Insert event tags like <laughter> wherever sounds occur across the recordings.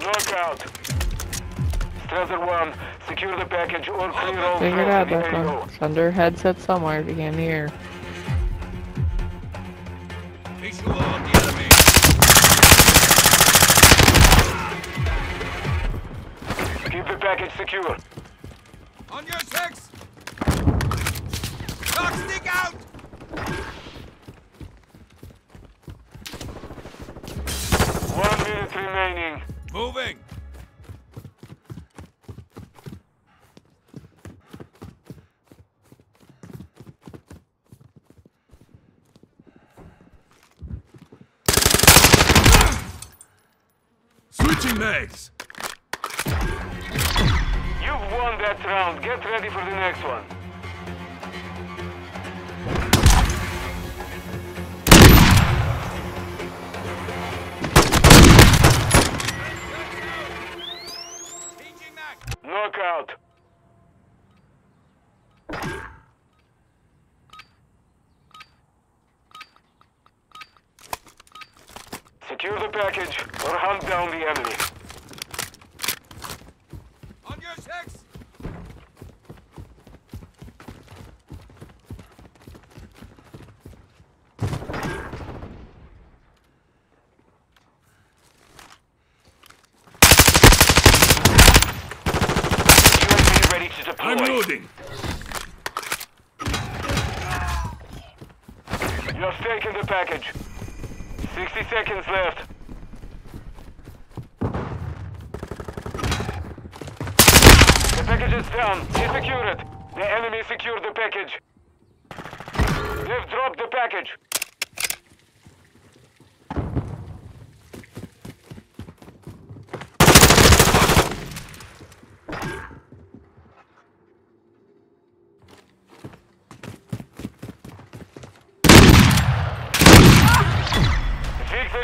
Knockout. Strasser 1, secure the package or clear all Figure it out, in Declan. It's under headset somewhere if you can't hear. Visual on the enemy. Keep the package secure. On your six. Knock stick out. One minute remaining. Moving. Switching mags. You've won that round. Get ready for the next one. Secure the package or hunt down the enemy. On your six. UAV ready to deploy. I'm loading. You have taken the package. 60 seconds left. The package is down. You secured it. The enemy secured the package. They've dropped the package.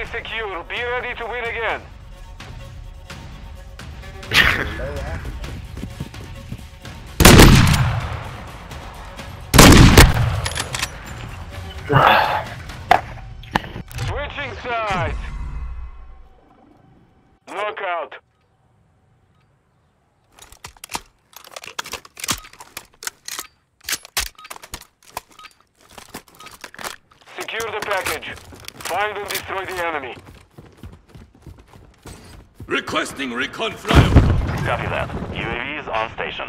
Victory secure. Be ready to win again. <laughs> Switching sides. Knockout. Secure the package. Find and destroy the enemy. Requesting recon flyover. Copy that. UAV is on station.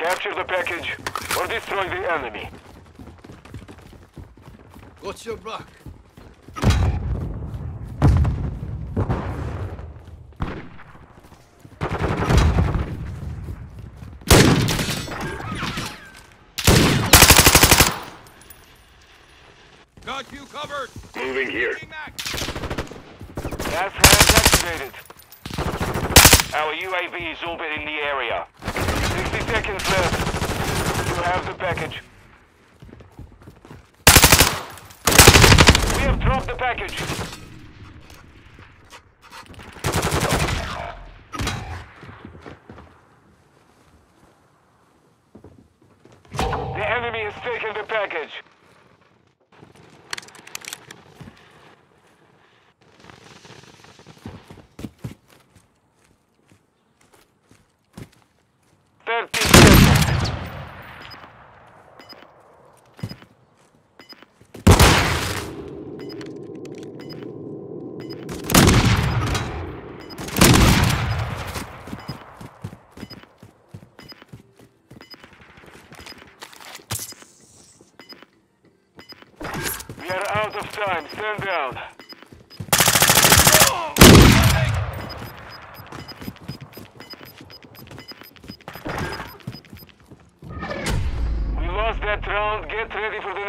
Capture the package or destroy the enemy. What's your block? Got you covered. Moving here. Gas hands activated. Our UAV is orbiting the area. 60 seconds left. You have the package. We have dropped the package. 30 seconds. We of time. Stand down. We lost that round. Get ready for the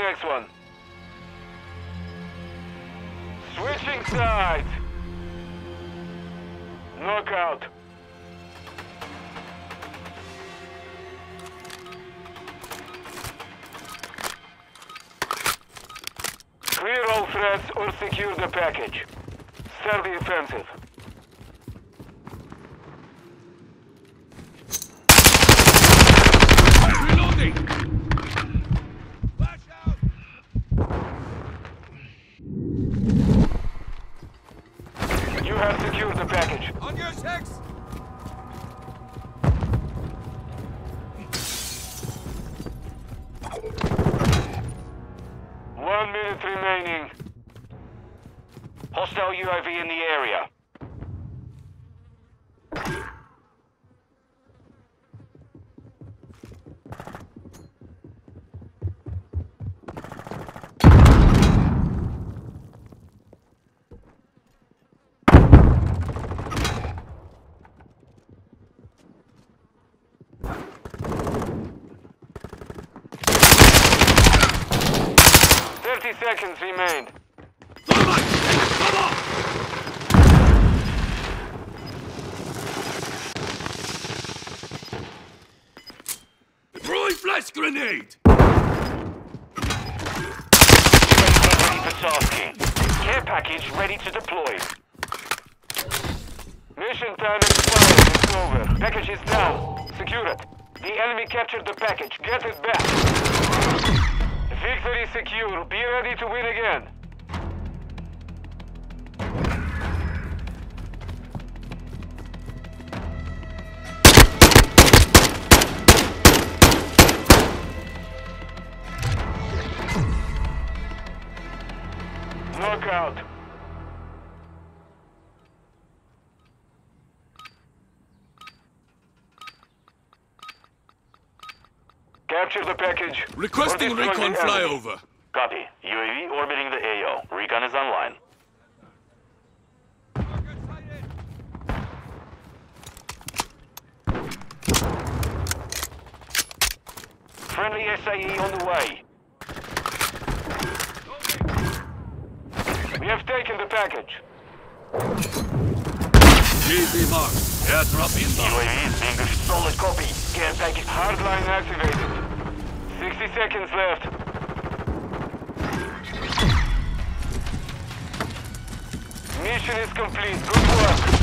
threats or secure the package. Start the offensive. Reloading! Flash out! You have secured the package. On your six! One minute remaining. Hostile UAV in the area. Seconds remain. Flash grenade! Care package ready to deploy. Mission time expired. It's over. Package is down. Secure it. The enemy captured the package. Get it back. Victory secure. Be ready to win again. Knockout. Capture the package. Requesting recon flyover. Copy. UAV orbiting the AO. Recon is online. Friendly SAE on the way. Have taken the package. Easy mark. Airdrop inbound. UAV is being a solid copy. Care package hardline activated. 60 seconds left. Mission is complete. Good work.